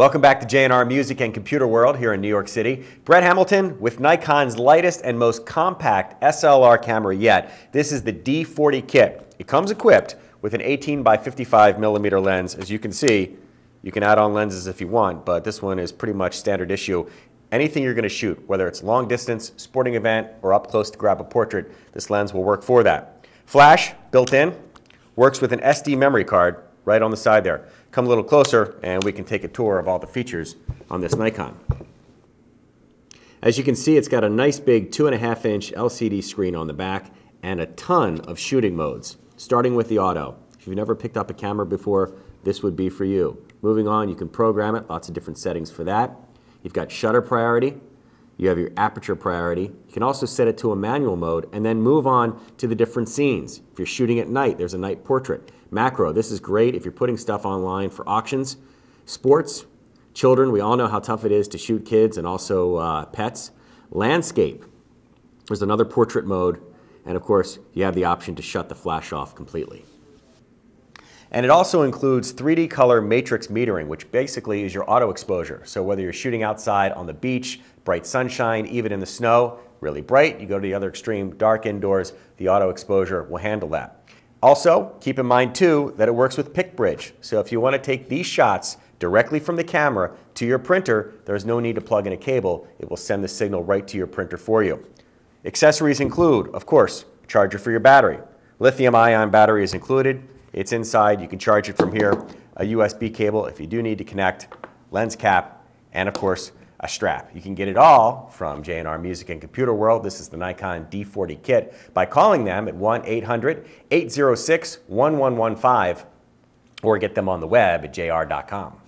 Welcome back to J&R Music and Computer World here in New York City. Brett Hamilton with Nikon's lightest and most compact SLR camera yet. This is the D40 kit. It comes equipped with an 18 by 55 millimeter lens. As you can see, you can add on lenses if you want, but this one is pretty much standard issue. Anything you're going to shoot, whether it's long distance, sporting event, or up close to grab a portrait, this lens will work for that. Flash, built in, works with an SD memory card right on the side there. Come a little closer and we can take a tour of all the features on this Nikon. As you can see, it's got a nice big two and a half inch LCD screen on the back and a ton of shooting modes, starting with the auto. If you've never picked up a camera before, this would be for you. Moving on, you can program it, lots of different settings for that. You've got shutter priority, you have your aperture priority. You can also set it to a manual mode and then move on to the different scenes. If you're shooting at night, there's a night portrait. Macro, this is great if you're putting stuff online for auctions. Sports, children, we all know how tough it is to shoot kids and also uh, pets. Landscape, there's another portrait mode. And of course, you have the option to shut the flash off completely. And it also includes 3D color matrix metering, which basically is your auto exposure. So whether you're shooting outside on the beach, bright sunshine, even in the snow, really bright, you go to the other extreme, dark indoors, the auto exposure will handle that. Also, keep in mind too that it works with PictBridge. So if you want to take these shots directly from the camera to your printer, there's no need to plug in a cable. It will send the signal right to your printer for you. Accessories include, of course, charger for your battery. Lithium ion battery is included. It's inside. You can charge it from here. A USB cable if you do need to connect, lens cap, and of course, a strap. You can get it all from J&R Music and Computer World. This is the Nikon D40 kit by calling them at 1-800-806-1115 or get them on the web at jr.com.